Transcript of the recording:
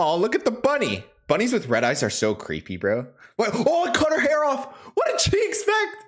Oh, look at the bunny. Bunnies with red eyes are so creepy, bro. What? Oh, I cut her hair off. What did she expect?